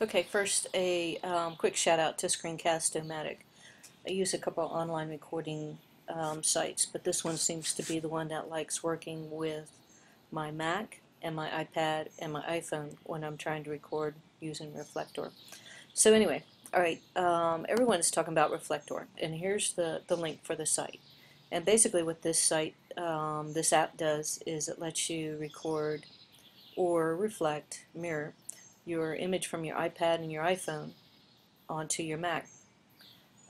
Okay, first a um, quick shout out to Screencast-O-Matic. I use a couple online recording um, sites, but this one seems to be the one that likes working with my Mac and my iPad and my iPhone when I'm trying to record using Reflector. So anyway, alright, um, everyone's talking about Reflector, and here's the, the link for the site. And basically what this site, um, this app does is it lets you record or reflect, mirror, your image from your iPad and your iPhone onto your Mac.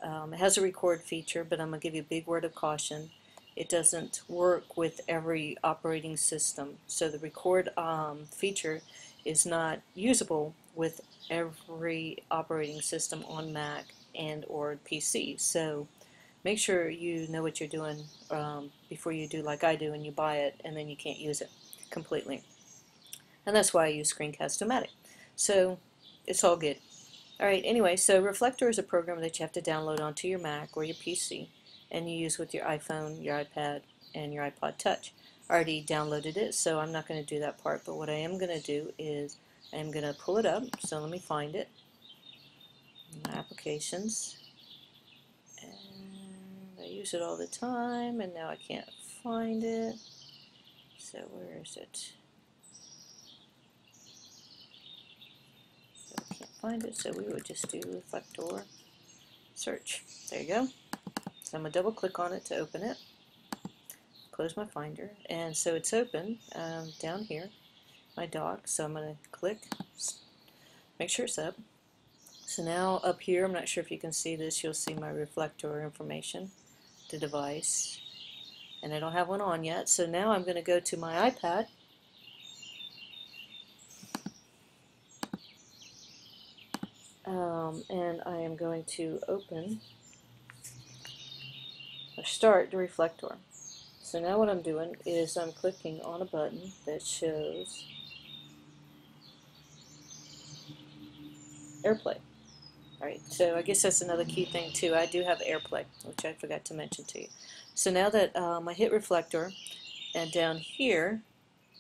Um, it has a record feature, but I'm going to give you a big word of caution. It doesn't work with every operating system. So the record um, feature is not usable with every operating system on Mac and or PC. So make sure you know what you're doing um, before you do like I do and you buy it and then you can't use it completely. And that's why I use Screencast-O-Matic. So it's all good. Alright, anyway, so Reflector is a program that you have to download onto your Mac or your PC and you use with your iPhone, your iPad, and your iPod Touch. I already downloaded it, so I'm not going to do that part, but what I am going to do is I'm going to pull it up, so let me find it. My applications. And I use it all the time, and now I can't find it. So where is it? Find it, so we would just do Reflector search. There you go. So I'm going to double click on it to open it. Close my Finder. And so it's open um, down here, my dock. So I'm going to click, make sure it's up. So now up here, I'm not sure if you can see this, you'll see my reflector information, the device. And I don't have one on yet. So now I'm going to go to my iPad um, and I am going to open or start the reflector. So now what I'm doing is I'm clicking on a button that shows AirPlay. Alright, so I guess that's another key thing too. I do have AirPlay, which I forgot to mention to you. So now that um, I hit reflector, and down here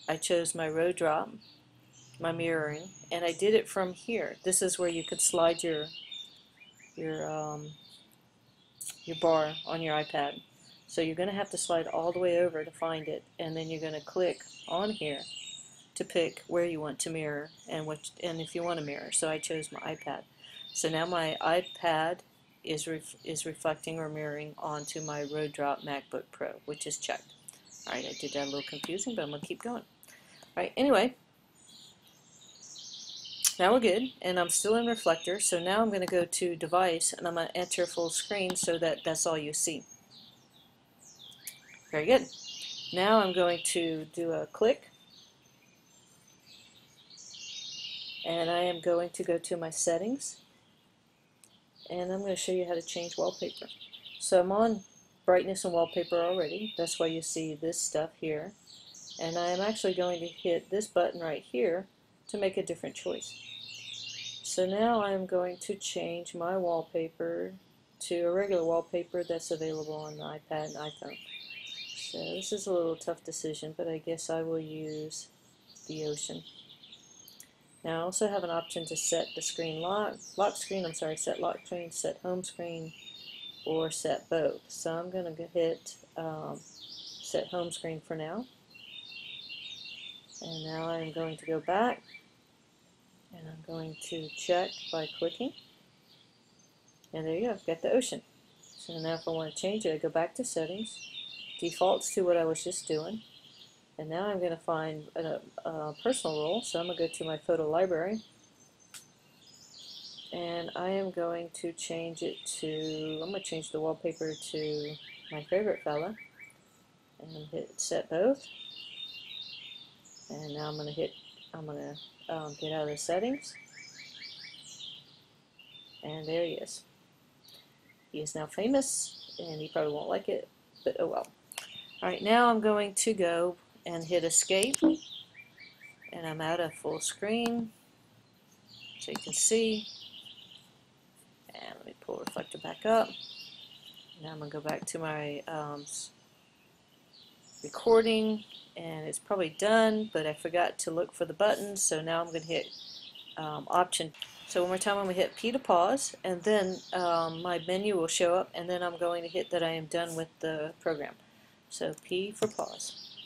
I chose my Ro Drop, my mirroring, and I did it from here. This is where you could slide your your um, your bar on your iPad. So you're going to have to slide all the way over to find it, and then you're going to click on here to pick where you want to mirror and what and if you want to mirror. So I chose my iPad. So now my iPad is ref, is reflecting or mirroring onto my Ro Drop MacBook Pro, which is checked. All right, I did that a little confusing, but I'm going to keep going. All right, anyway, now we're good, and I'm still in Reflector, so now I'm going to go to Device, and I'm going to enter full screen so that that's all you see. Very good. Now I'm going to do a click, and I am going to go to my settings, and I'm going to show you how to change wallpaper. So I'm on brightness and wallpaper already, that's why you see this stuff here, and I am actually going to hit this button right here to make a different choice. So now I'm going to change my wallpaper to a regular wallpaper that's available on the iPad and iPhone. So this is a little tough decision, but I guess I will use the ocean. Now I also have an option to set the screen lock, lock screen, I'm sorry, set lock screen, set home screen, or set both. So I'm going to hit um, set home screen for now. And now I'm going to go back and I'm going to check by clicking. And there you go, I've got the ocean. So now if I want to change it, I go back to settings, defaults to what I was just doing, and now I'm going to find a, a personal role, so I'm going to go to my photo library, and I am going to change it to, I'm going to change the wallpaper to my favorite fella, and hit set both, and now I'm going to hit, I'm to um, get out of the settings. And there he is. He is now famous, and he probably won't like it, but oh well. Alright, now I'm going to go and hit escape, and I'm out of full screen, so you can see. And let me pull reflector back up. Now I'm to go back to my um, recording and it's probably done but I forgot to look for the button so now I'm going to hit um, option So one more time, I'm going to hit P to pause, and then um, my menu will show up, and then I'm going to hit that I am done with the program. So P for pause.